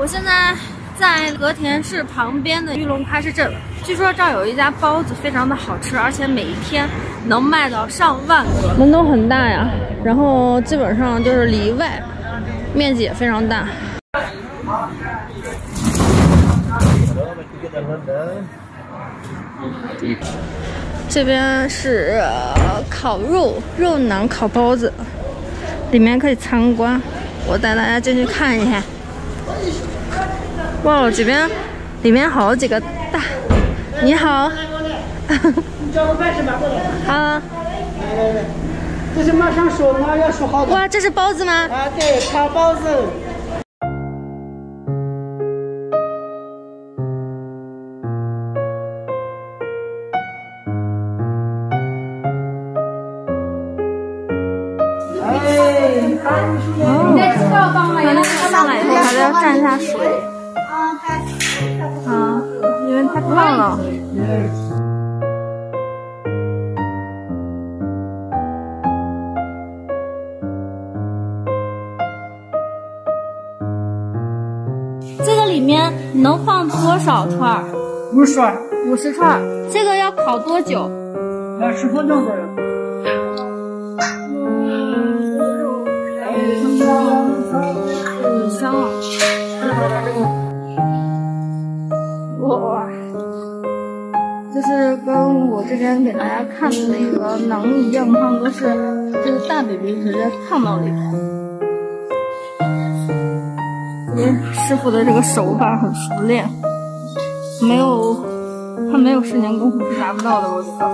我现在在和田市旁边的玉龙开市镇，据说这儿有一家包子非常的好吃，而且每一天能卖到上万个。门洞很大呀，然后基本上就是里外面积也非常大。这边是烤肉肉馕烤包子，里面可以参观。我带大家进去看一下。哇，这边里面好几个大。你好。你叫个饭吃吧，过来。好。这是马上说，马要说好的。哇，这是包子吗？啊，对，烤包子。上来以后还得要蘸一下水。因为太烫了。这个里面能放多少串儿？五十串。五十串。这个要烤多久？二十分钟左右。是跟我之前给大家看的那个馕一样，他们都是这个大 baby 直接烫到里面。师傅的这个手法很熟练，没有他没有十年功夫是达不到的，我觉得。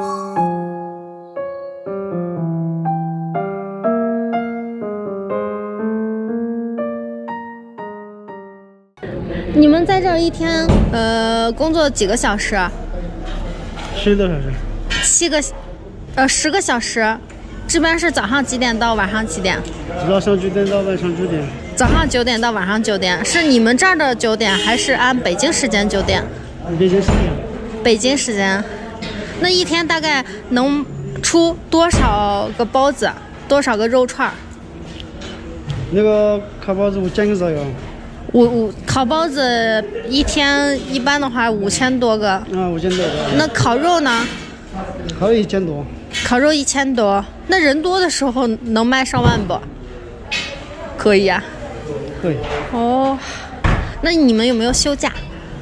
你们在这一天，呃，工作几个小时？啊七个小时。七个，呃，十个小时。这边是早上几点到晚上几点？早上九点到晚上九点。早上九点到晚上九点，是你们这儿的九点，还是按北京时间九点？北京时间。北京时间。那一天大概能出多少个包子？多少个肉串？那个烤包子我煎个左右。五五烤包子一天一般的话五千多个。啊，五千多个。那烤肉呢？烤肉一千多。烤肉一千多，那人多的时候能卖上万不？可以啊。可以。哦，那你们有没有休假？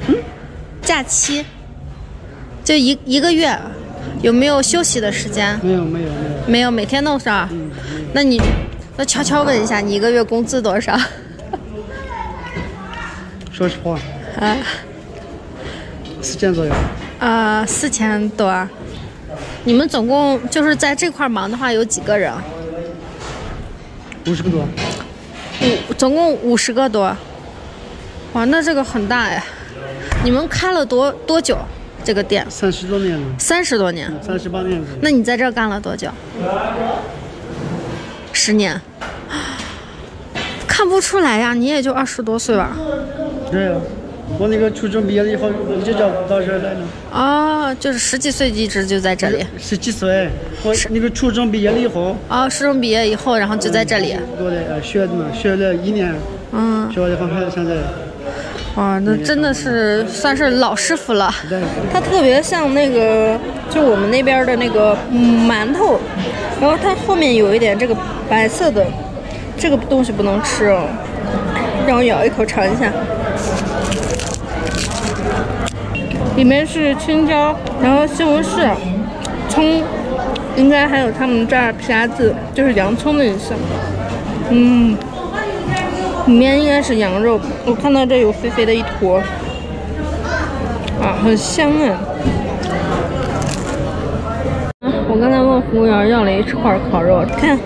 嗯。假期？就一一个月，有没有休息的时间？没有没有没有。没有，每天都是。嗯。那你，那悄悄问一下，你一个月工资多少？说实话，啊，四千左右。啊，四千多。你们总共就是在这块忙的话，有几个人？五十个多。五，总共五十个多。哇，那这个很大呀！你们开了多多久？这个店？三十多年了。三十多年。三十八年了。那你在这干了多久？十年。看不出来呀，你也就二十多岁吧。对呀，我那个初中毕业了以后就叫到这儿来了。哦，就是十几岁一直就在这里。十几岁，我那个初中毕业了以后。啊，初中毕业以后，然后就在这里。学的嘛，学了一年。嗯。学完以后还现在。哇，那真的是算是老师傅了。他特别像那个，就我们那边的那个馒头，然后它后面有一点这个白色的，这个东西不能吃哦。让我咬一口尝一下，里面是青椒，然后西红柿、葱，应该还有他们这儿皮夹子，就是洋葱的意思。嗯，里面应该是羊肉，我看到这有肥肥的一坨，啊，很香啊！我刚才问服务员要了一串烤肉，看，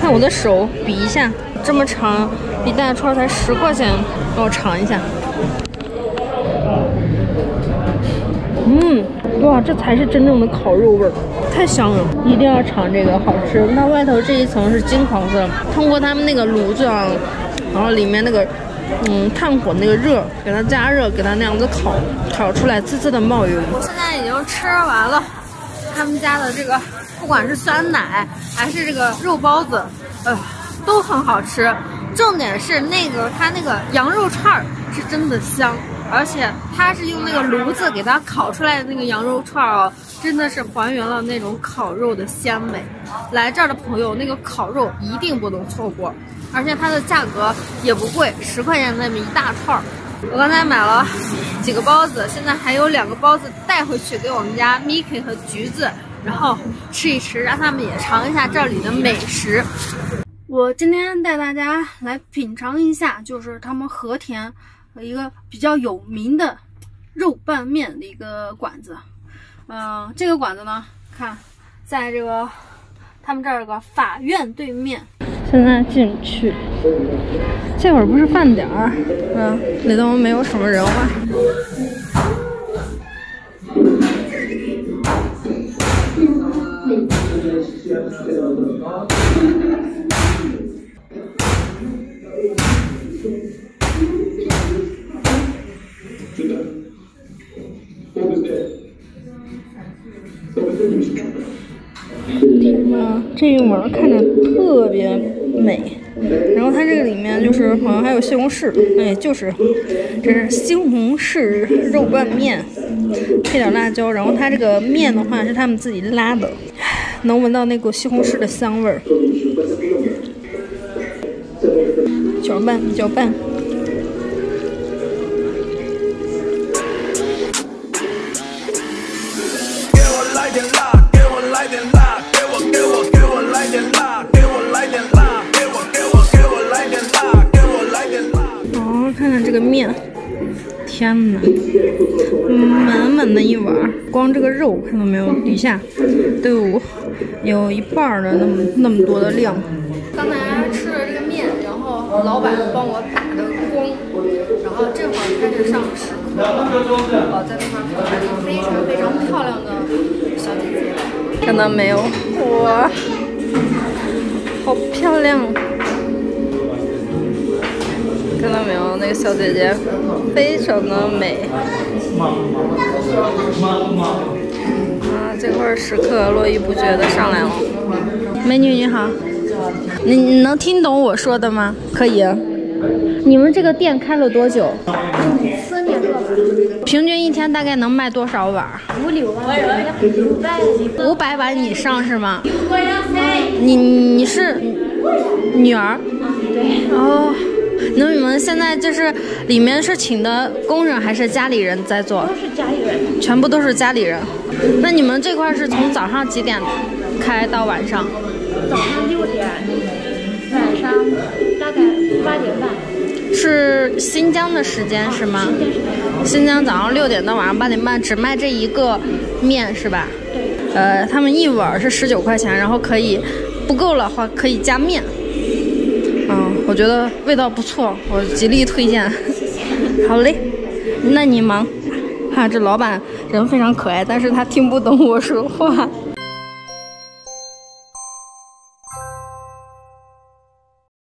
看我的手，比一下，这么长。一大串才十块钱，让我尝一下。嗯，哇，这才是真正的烤肉味儿，太香了！一定要尝这个，好吃。那外头这一层是金黄色，通过他们那个炉子啊，然后里面那个嗯炭火那个热，给它加热，给它那样子烤，烤出来滋滋的冒油。我现在已经吃完了他们家的这个，不管是酸奶还是这个肉包子，呃，都很好吃。重点是那个它那个羊肉串儿是真的香，而且它是用那个炉子给它烤出来的那个羊肉串哦，真的是还原了那种烤肉的鲜美。来这儿的朋友，那个烤肉一定不能错过，而且它的价格也不贵，十块钱那么一大串。我刚才买了几个包子，现在还有两个包子带回去给我们家 Miki 和橘子，然后吃一吃，让他们也尝一下这里的美食。我今天带大家来品尝一下，就是他们和田一个比较有名的肉拌面的一个馆子。嗯、这个馆子呢，看在这个他们这儿有个法院对面。现在进去，这会儿不是饭点儿，嗯，里头没有什么人哇。天呐，这一碗看着特别美，然后它这个里面就是好像还有西红柿，哎，就是这是西红柿肉拌面，配点辣椒，然后它这个面的话是他们自己拉的，能闻到那股西红柿的香味儿。搅拌搅拌，辣，给我来点辣，给我给我给我来点辣，给我来点辣，给我给我给我来点辣，给我来点辣。哦，看看这个面，天哪，满满的一碗，光这个肉看到没有，底下都有有一半的那么那么多的量。刚才吃了这个面，然后老板帮我打的光，然后这会儿开始上时课了。哦，在那块儿看见非常非常漂亮的看到没有？哇，好漂亮！看到没有，那个小姐姐非常的美。啊，这会儿时刻络绎不绝的上来了。美女你好，你你能听懂我说的吗？可以。你们这个店开了多久？平均一天大概能卖多少碗？五六万，五百。五百碗以上是吗？你你是女儿？对，哦，那你们现在就是里面是请的工人还是家里人在做？都是家里人。全部都是家里人。那你们这块是从早上几点开到晚上？早上六点，新疆的时间是吗？新疆早上六点到晚上八点半，只卖这一个面是吧？呃，他们一碗是十九块钱，然后可以不够的话可以加面。嗯，我觉得味道不错，我极力推荐。好嘞，那你忙。哈，这老板人非常可爱，但是他听不懂我说话。